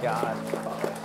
god.